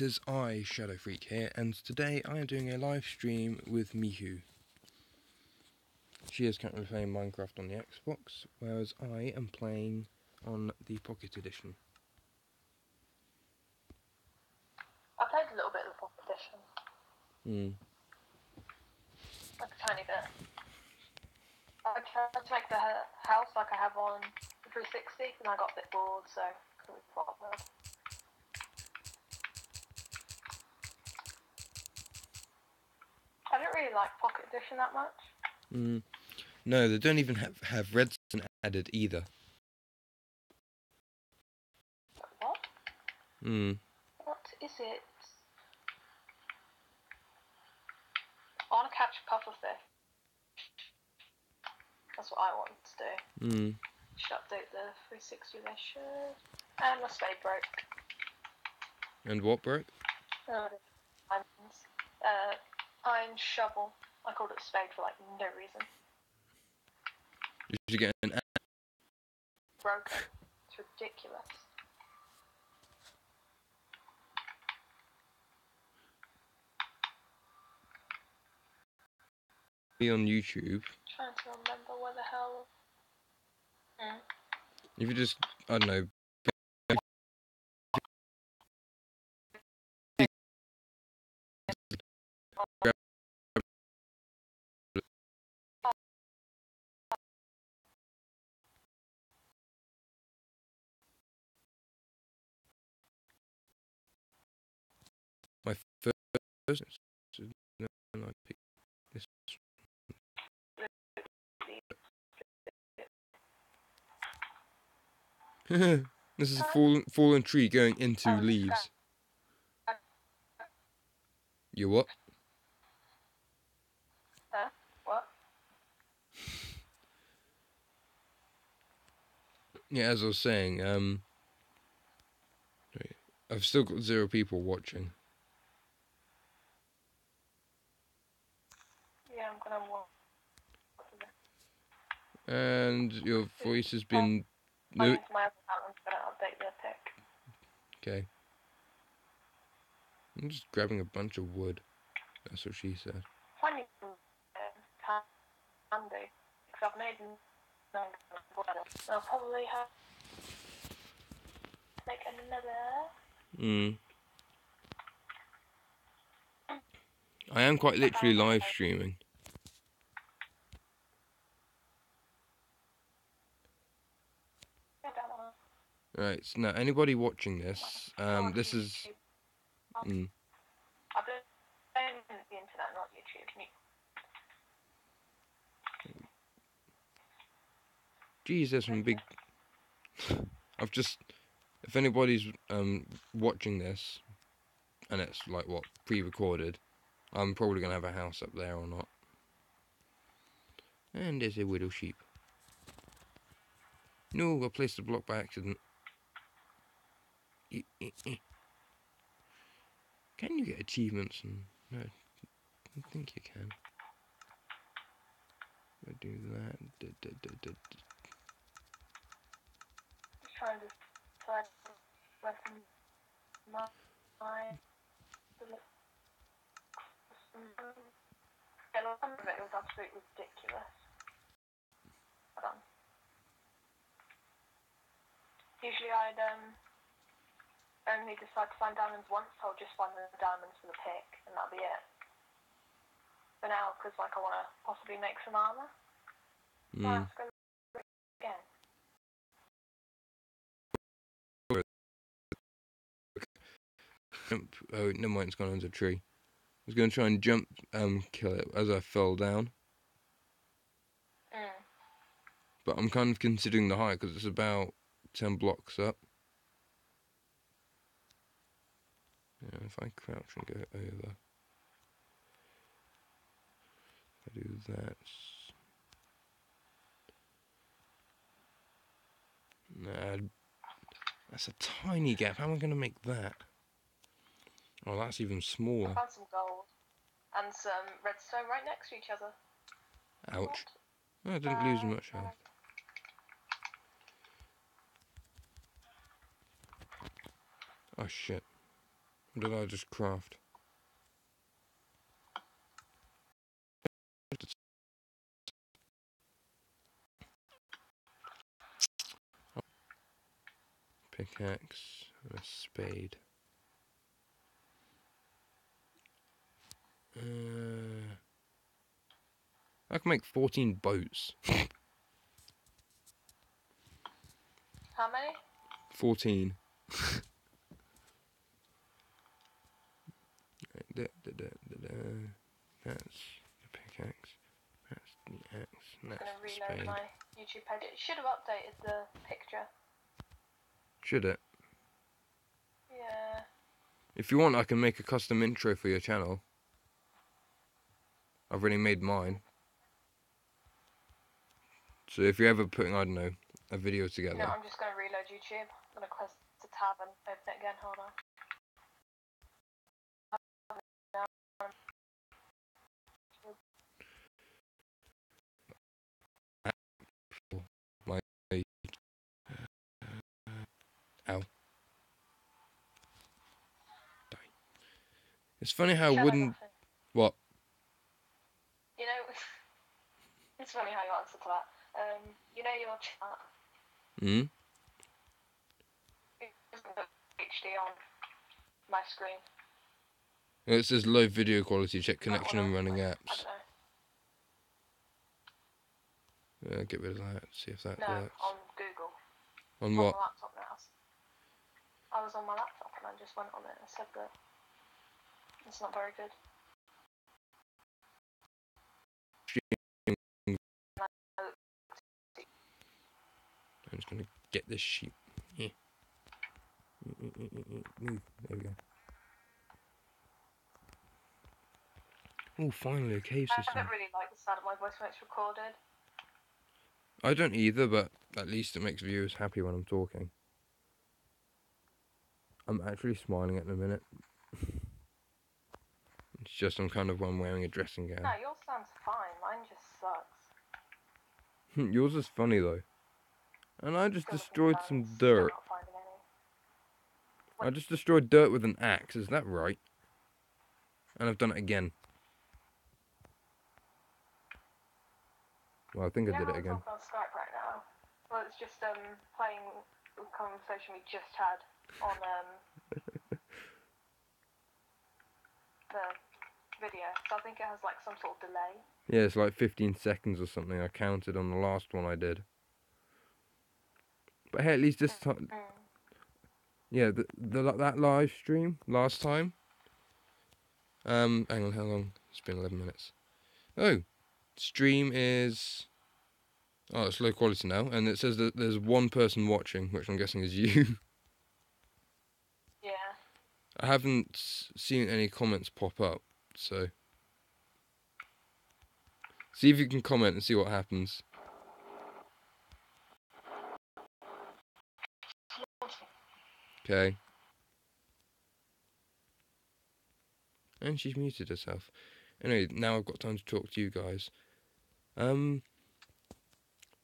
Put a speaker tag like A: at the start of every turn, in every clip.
A: is I, Shadow Freak here, and today I am doing a live stream with Mihu. She is currently playing Minecraft on the Xbox, whereas I am playing on the Pocket Edition.
B: I played a little bit of the Pocket Edition,
A: Hmm.
B: like a tiny bit. I tried to make the house like I have on the 360, and I got a bit bored, so couldn't be bothered. I don't really like Pocket Edition that much.
A: Mm. No, they don't even have, have redstone added either.
B: What?
A: Hmm.
B: What is it? I want to catch a pufferfish. That's what I want to do.
A: Hmm.
B: Should update the 360 they should. And my spade broke.
A: And what broke?
B: Oh, diamonds. Uh, iron shovel. I called it spade for like no reason.
A: Did you get an
B: Broken. It's ridiculous.
A: be on YouTube?
B: Trying to remember where the hell. Hmm.
A: If you just, I don't know, picked this. is a fallen fallen tree going into leaves. You what? Huh?
B: What?
A: Yeah, as I was saying, um, I've still got zero people watching.
B: Yeah, I'm gonna walk.
A: And your voice has been
B: My,
A: no,
B: my other account, I'm gonna update the pic.
A: okay. I'm just grabbing a bunch of wood. That's what she said.
B: When you uh, because I've made I'll probably have make another.
A: Mm. I am quite literally live streaming.
B: Yeah, that one.
A: Right, so now anybody watching this, um, this is. Mm,
B: I've been on the internet, not YouTube.
A: Geez, there's some big. I've just. If anybody's um watching this, and it's like what pre-recorded, I'm probably gonna have a house up there or not. And there's a widow sheep. No, I placed the block by accident. Can you get achievements? And no, I don't think you can. I do that. Da, da, da, da, da.
B: Just trying to decide where my my. Like, some of it was absolutely ridiculous. Hold on. Usually I'd um only decide to find diamonds once, so I'll just find the diamonds for the pick, and that'll be it. But now, because like I want to possibly make some armor,
A: Mm.
B: I'll have to go again.
A: Oh, never mind. It's gone under a tree. I was going to try and jump, um, kill it as I fell down,
B: Mm.
A: but I'm kind of considering the height because it's about ten blocks up. Yeah, if I crouch and go over, if I do that. Nah, that's a tiny gap. How am I going to make that? Oh, that's even smaller.
B: I found some gold and some redstone right next to each other.
A: Ouch. Oh, I didn't lose much health. Oh shit. What did I just craft? Pickaxe and a spade. Uh, I can make 14 boats.
B: How many?
A: 14. Da, da, da, da, da. That's the pickaxe. That's the axe. and
B: I'm
A: That's
B: gonna reload my YouTube page. It should have updated the picture.
A: Should it?
B: Yeah.
A: If you want, I can make a custom intro for your channel. I've already made mine. So if you're ever putting, I don't know, a video together.
B: No, I'm just gonna reload YouTube. I'm gonna close the tab and open it again. Hold on.
A: It's funny how
B: up,
A: wooden. What?
B: You know, it's funny how you answer to that. Um, you know your chat.
A: Hmm?
B: It HD on my screen.
A: It says low video quality, check connection and running apps. Uh, get rid of that, see if that
B: No,
A: works.
B: on Google.
A: On
B: On
A: what?
B: my laptop now. I was on my laptop and I just went on it and said that it's not very good.
A: I'm just gonna get this sheep. Yeah. Mm, Move. There we go. Oh, finally a cave system.
B: I don't really like the sound of my voice when it's recorded.
A: I don't either, but at least it makes viewers happy when I'm talking. I'm actually smiling at the minute. it's just I'm kind of one wearing a dressing gown.
B: No, yours sounds fine. Mine just sucks.
A: Yours is funny though. And I just destroyed some dirt.
B: not finding any.
A: I just destroyed dirt with an axe, is that right? And I've done it again. Well, I think I did it again.
B: on Skype right now? Well, it's just um playing the conversation we just had on um the video. So I think it has like some sort of delay.
A: Yeah, it's like 15 seconds or something. I counted on the last one I did. But hey, at least this time,
B: Mm.
A: yeah, the, the that live stream last time. Um, hang on, how long? It's been 11 minutes. Oh, stream is. Oh, it's low quality now, and it says that there's one person watching, which I'm guessing is you.
B: Yeah.
A: I haven't seen any comments pop up, so. See if you can comment and see what happens. Okay. And she's muted herself. Anyway, now I've got time to talk to you guys. Um,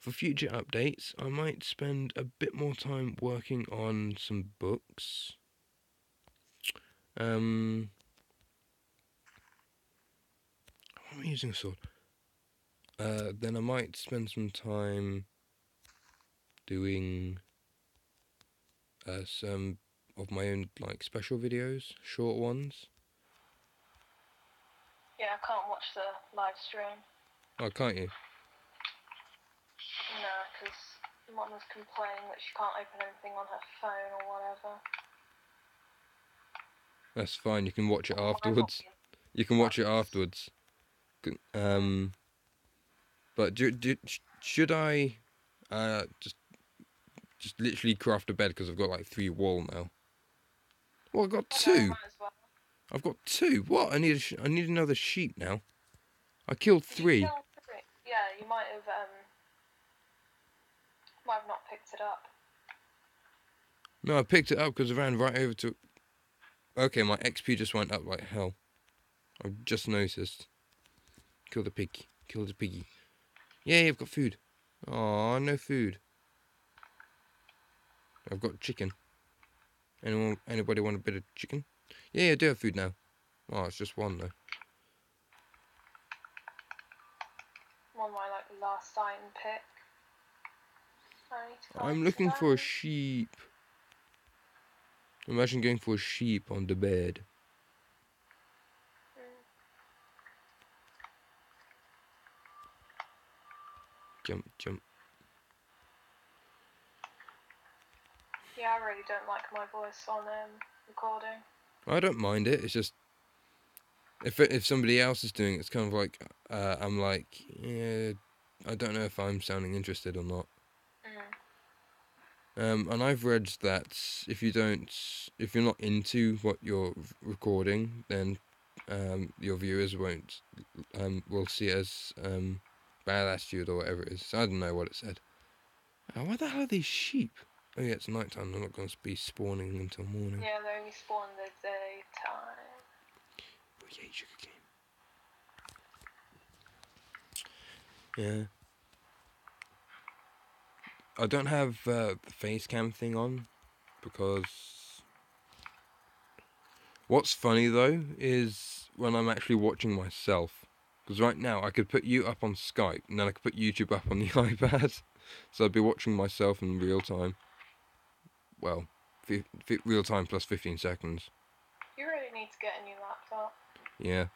A: for future updates, I might spend a bit more time working on some books. Um, why am I using a sword? Uh, then I might spend some time doing uh, some of my own like special videos, short ones.
B: Yeah, I can't watch the live stream.
A: Oh, can't you?
B: No, because mum was complaining that she can't open anything on her phone or whatever.
A: That's fine. You can watch it
B: Or mine's not
A: afterwards. You can watch it afterwards. Um, but do, do, should I uh just just literally craft a bed because I've got like three wall now. Well, I've got two.
B: well.
A: I've got two. What? I need a sh- I need another sheep now. I killed three.
B: kill three? Yeah, you might have um might have not picked it up.
A: No, I picked it up because I ran right over to. Okay, my XP just went up like hell. I've just noticed. Kill the pig. Kill the piggy. Yay, I've got food. Aw, no food. I've got chicken. Anyone, anybody want a bit of chicken? Yeah, yeah, I do have food now. Oh, it's just one though.
B: One my like last item pick. I need to
A: I'm looking for a sheep. Imagine going for a sheep on the bed.
B: Mm.
A: Jump, jump.
B: Yeah, I really don't like my voice on um, recording.
A: I don't mind it. It's just if it, if somebody else is doing it, it's kind of like uh, I'm like, yeah, I don't know if I'm sounding interested or not.
B: Mm.
A: Um, and I've read that if you don't, if you're not into what you're recording, then um, your viewers won't um, will see it as um, bad attitude or whatever it is. I don't know what it said. Oh, why the hell are these sheep? Oh yeah, it's night time. They're not going to be spawning until morning.
B: Yeah, they only spawn the daytime.
A: Oh, yay, sugar cane. Yeah. I don't have uh, the face cam thing on because. What's funny though is when I'm actually watching myself. Because right now I could put you up on Skype and then I could put YouTube up on the iPad. So I'd be watching myself in real time. Well, fi- fi- real time plus 15 seconds.
B: You really need to get a new laptop.
A: Yeah.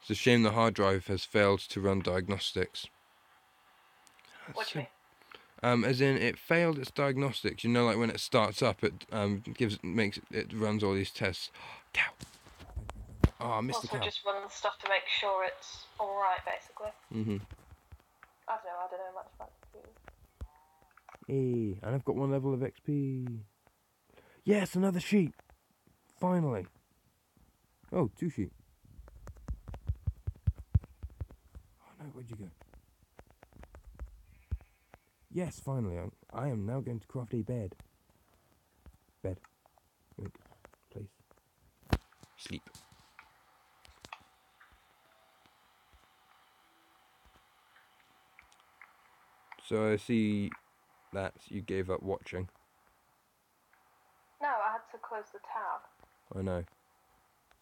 A: It's a shame the hard drive has failed to run diagnostics.
B: What mean?
A: Um, as in, it failed its diagnostics. You know, like when it starts up, it um gives makes it runs all these tests. Cow. Oh, I missed the
B: Also,
A: cow.
B: just run stuff to make sure it's alright, basically.
A: Mhm.
B: I don't know, I don't know much about computers.
A: Hey, and I've got one level of XP. Yes, another sheep. Finally. Oh, two sheep. Oh no, where'd you go? Yes, finally. I'm, I am now going to craft a bed. Bed. Wait, place. Sleep. So I see that you gave up watching.
B: No, I had to close the tab.
A: I know.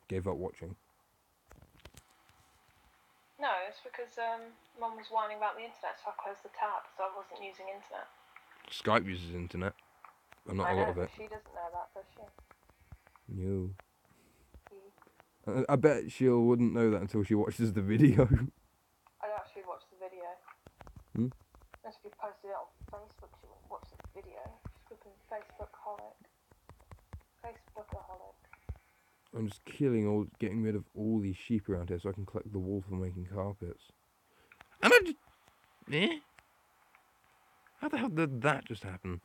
A: Gave up watching.
B: No, it's because um, Mum was whining about the internet, so I closed the tab, so I wasn't using internet.
A: Skype uses internet, but not
B: I
A: a
B: know,
A: lot of
B: but
A: it.
B: she doesn't know that, does she?
A: No. I, I bet she wouldn't know that until she watches the video.
B: I actually watched the video.
A: Hmm?
B: Posted it on Facebook, she wouldn't watch the video. She's flipping Facebook holic. Facebookaholic.
A: I'm just killing all, getting rid of all these sheep around here so I can collect the wool for making carpets. And I just, eh? How the hell did that just happen?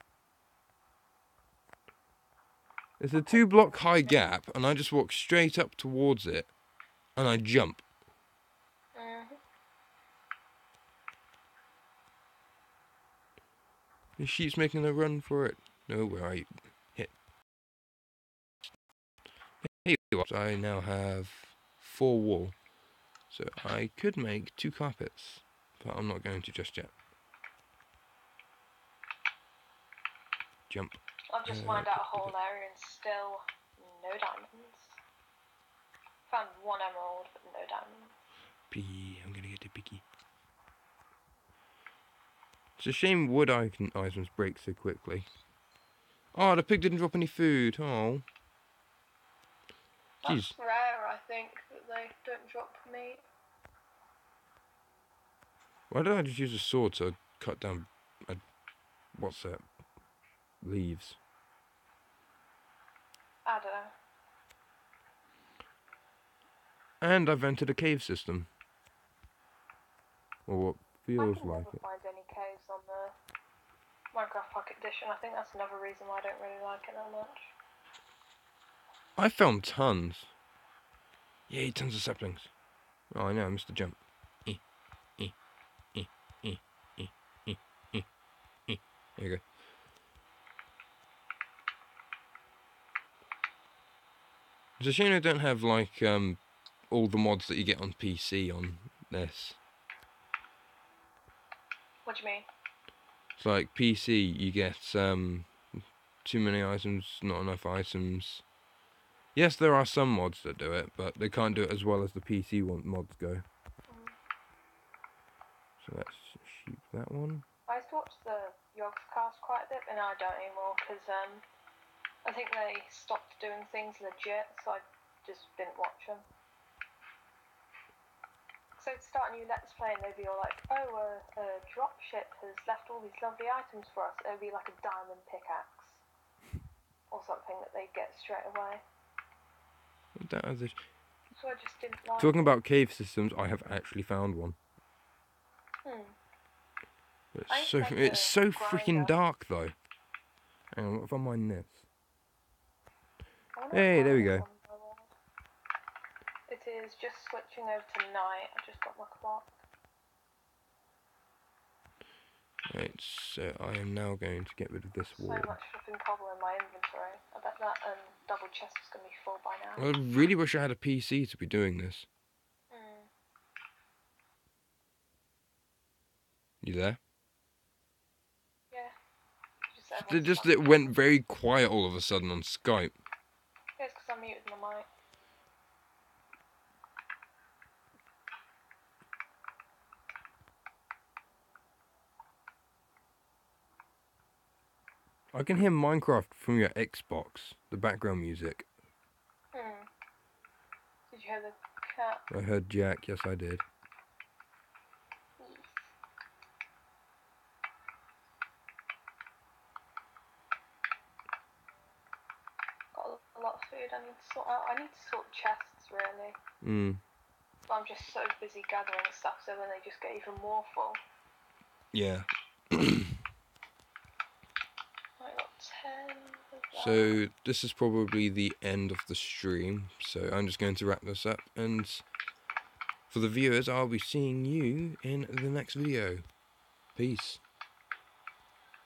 A: It's a two block high gap, and I just walk straight up towards it, and I jump. The sheep's making a run for it. No, where are you? Hit. Hey, what? I now have four wool, so I could make two carpets, but I'm not going to just yet. Jump.
B: I've just
A: Uh,
B: mined out a whole area and still no diamonds. Found one emerald, but no diamonds.
A: Piggy, I'm gonna get a piggy. It's a shame wood items break so quickly. Oh, the pig didn't drop any food. Oh.
B: That's
A: Jeez.
B: rare, I think, that they don't drop meat.
A: Why don't I just use a sword to cut down, a, what's that? Leaves.
B: I don't know.
A: And I've entered a cave system. Or what
B: I can
A: like
B: never
A: it.
B: find any caves on the Minecraft Pocket Edition. I think that's another reason why I don't really like it that much.
A: I found tons. Yay, tons of saplings. Oh, I know, I missed the jump. Eh, eh, eh, eh, eh. There you go. It's a shame I don't have like um all the mods that you get on PC on this.
B: What do you mean?
A: It's like PC, you get um too many items, not enough items. Yes, there are some mods that do it, but they can't do it as well as the PC one mods go.
B: Mm.
A: So let's shoot that one.
B: I used to watch the Yogscast quite a bit, but now I don't anymore because um, I think they stopped doing things legit, so I just didn't watch them. So to start a new Let's Play, and they'd be all like, "Oh, a, a dropship has left all these lovely items for us." It would be like a diamond pickaxe or something that they get straight away.
A: That other-
B: So I just didn't like.
A: Talking about cave systems, I have actually found one.
B: Hmm.
A: It's so it's so freaking dark though. Hang on, what if I mine this? Hey, there we go.
B: Is on the world. It is just switching over to night. I just got my clock.
A: Right, so I am now going to get rid of this wall.
B: So much flipping cobble in my inventory. I bet that um, double chest is going to be full by now.
A: I really wish I had a PC to be doing this.
B: Hmm.
A: You there?
B: Yeah. Just,
A: It just it went very quiet all of a sudden on Skype.
B: Yeah, it's because I muted my mic.
A: I can hear Minecraft from your Xbox, the background music.
B: Hmm. Did you hear the cat?
A: I heard Jack, yes I did.
B: Got a lot of food I need to sort out. I need to sort chests really.
A: Mm.
B: I'm just so busy gathering stuff so then they just get even more full.
A: Yeah.
B: I got 10 of that.
A: So this is probably the end of the stream. So I'm just going to wrap this up and for the viewers I'll be seeing you in the next video. Peace.